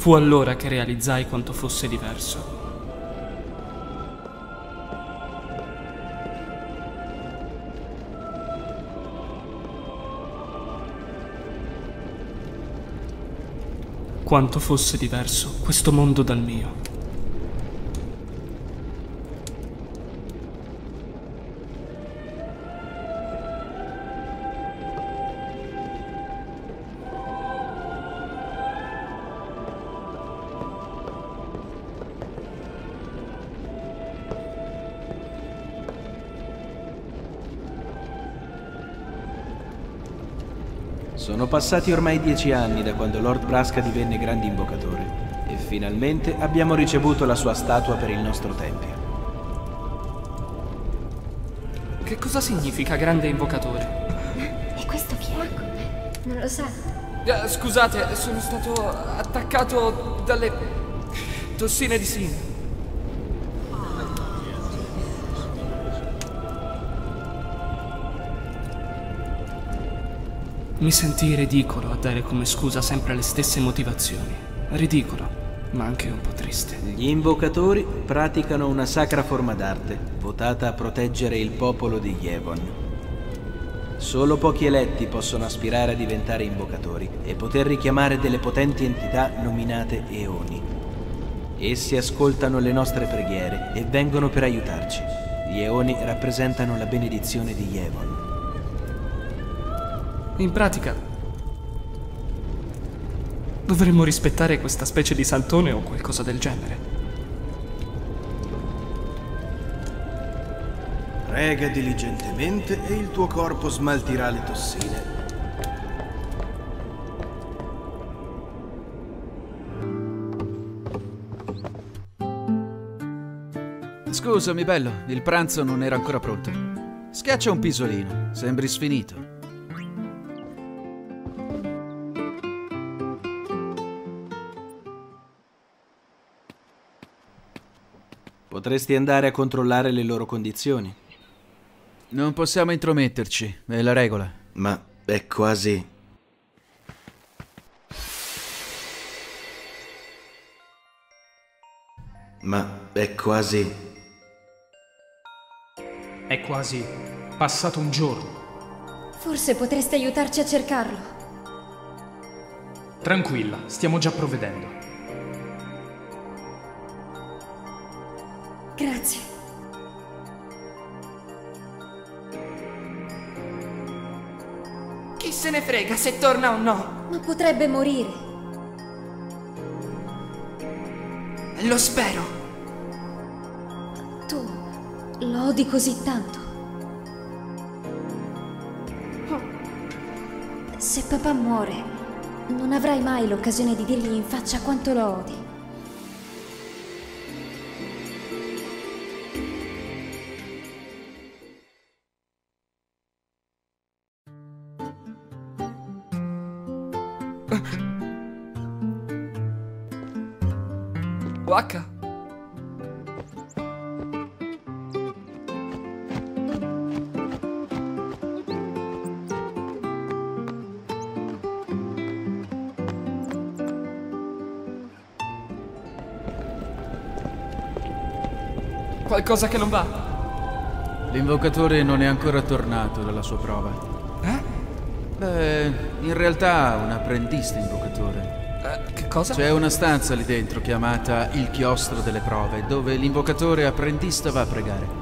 Fu allora che realizzai quanto fosse diverso. Quanto fosse diverso questo mondo dal mio. Sono passati ormai dieci anni da quando Lord Brasca divenne grande invocatore e finalmente abbiamo ricevuto la sua statua per il nostro tempio. Che cosa significa grande invocatore? E questo chi è? Non lo sa. Eh, scusate, sono stato attaccato dalle tossine di Sin. Mi sentii ridicolo a dare come scusa sempre le stesse motivazioni. Ridicolo, ma anche un po' triste. Gli invocatori praticano una sacra forma d'arte, votata a proteggere il popolo di Yevon. Solo pochi eletti possono aspirare a diventare invocatori e poter richiamare delle potenti entità nominate Eoni. Essi ascoltano le nostre preghiere e vengono per aiutarci. Gli Eoni rappresentano la benedizione di Yevon. In pratica, dovremmo rispettare questa specie di santone o qualcosa del genere. Prega diligentemente e il tuo corpo smaltirà le tossine. Scusami, bello, il pranzo non era ancora pronto. Schiaccia un pisolino, sembri sfinito. Potresti andare a controllare le loro condizioni. Non possiamo intrometterci, è la regola. Ma è quasi... Ma è quasi... È quasi passato un giorno. Forse potreste aiutarci a cercarlo. Tranquilla, stiamo già provvedendo. Se ne frega se torna o no? Ma potrebbe morire. Lo spero. Tu lo odi così tanto. Se papà muore, non avrai mai l'occasione di dirgli in faccia quanto lo odi. Waka? Qualcosa che non va? L'invocatore non è ancora tornato dalla sua prova. Eh? Beh, in realtà un apprendista invocatore. Eh, che cosa? C'è una stanza lì dentro chiamata il chiostro delle prove, dove l'invocatore apprendista va a pregare.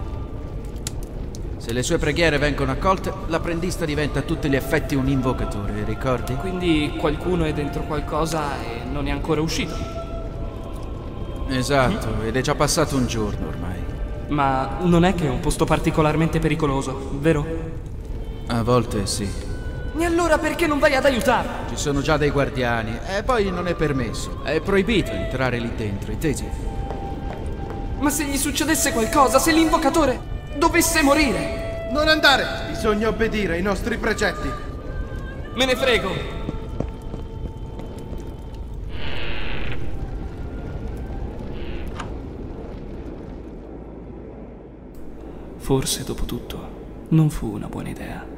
Se le sue preghiere vengono accolte, l'apprendista diventa a tutti gli effetti un invocatore, ricordi? Quindi qualcuno è dentro qualcosa e non è ancora uscito. Esatto, ed è già passato un giorno ormai. Ma non è che è un posto particolarmente pericoloso, vero? A volte sì. E allora perché non vai ad aiutarlo? Ci sono già dei guardiani e poi non è permesso. È proibito entrare lì dentro, intesi? Ma se gli succedesse qualcosa, se l'invocatore dovesse morire? Non andare! Bisogna obbedire ai nostri precetti. Me ne frego! Forse, dopo tutto, non fu una buona idea.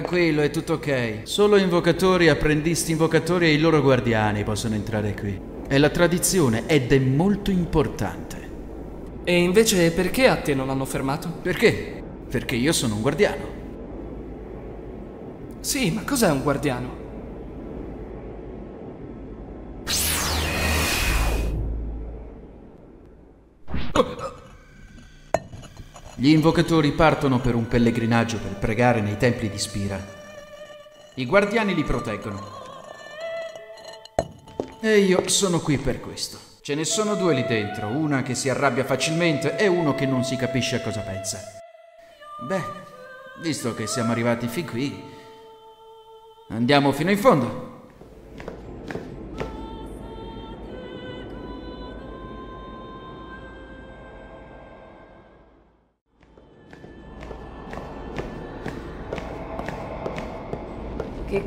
Tranquillo, è tutto ok. Solo invocatori, apprendisti invocatori e i loro guardiani possono entrare qui. È la tradizione ed è molto importante. E invece perché a te non hanno fermato? Perché? Perché io sono un guardiano. Sì, ma cos'è un guardiano? Gli invocatori partono per un pellegrinaggio per pregare nei templi di Spira. I guardiani li proteggono. E io sono qui per questo. Ce ne sono due lì dentro, una che si arrabbia facilmente e uno che non si capisce a cosa pensa. Beh, visto che siamo arrivati fin qui, andiamo fino in fondo.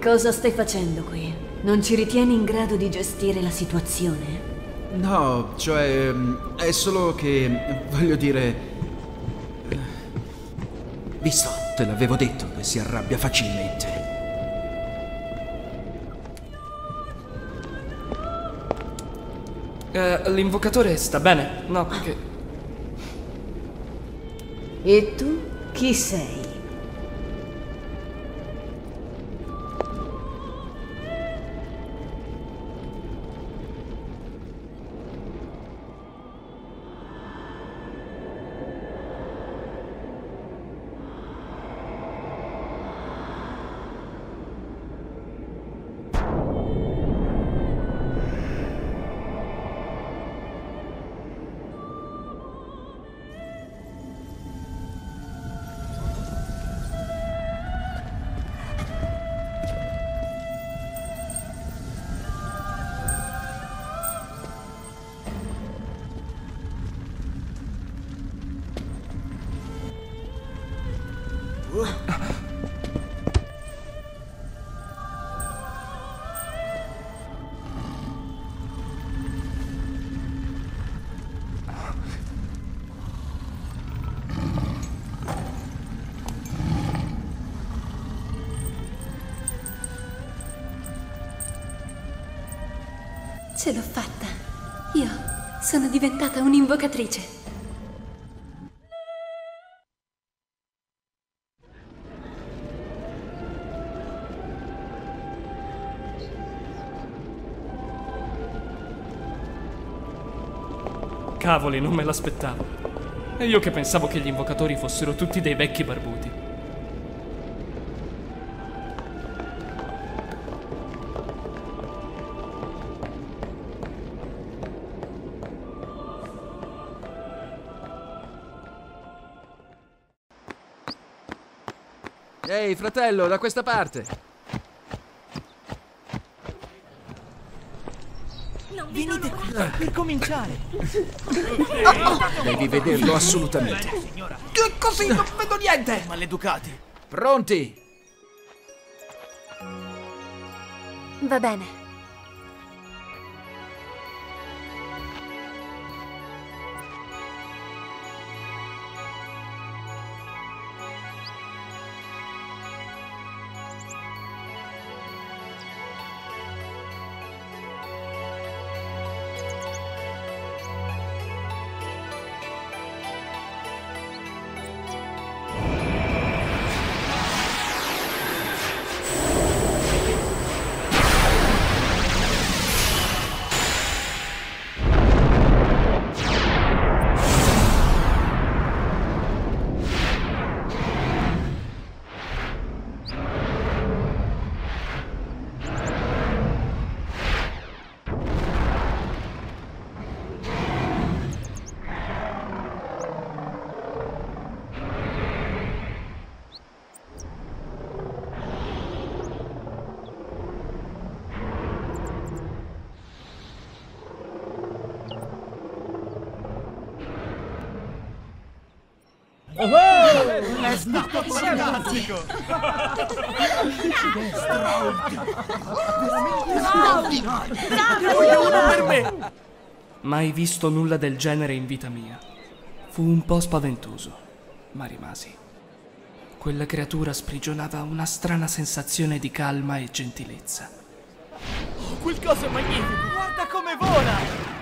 Cosa stai facendo qui? Non ci ritieni in grado di gestire la situazione? No, cioè, mm, è solo che, voglio dire... eh, Visto, te l'avevo detto che si arrabbia facilmente. Eh, l'invocatore sta bene? No, perché... E tu chi sei? Ce l'ho fatta. Io sono diventata un'invocatrice. Cavoli, non me l'aspettavo. E io che pensavo che gli invocatori fossero tutti dei vecchi barbuti. Ehi, fratello, da questa parte! Venite qui per cominciare. Devi vederlo assolutamente. Che così non vedo niente! Maleducati. Pronti? Va bene. Mai visto nulla del genere in vita mia. Fu un po' spaventoso, ma rimasi. Quella creatura sprigionava una strana sensazione di calma e gentilezza. Quel coso è magnifico! Guarda come vola!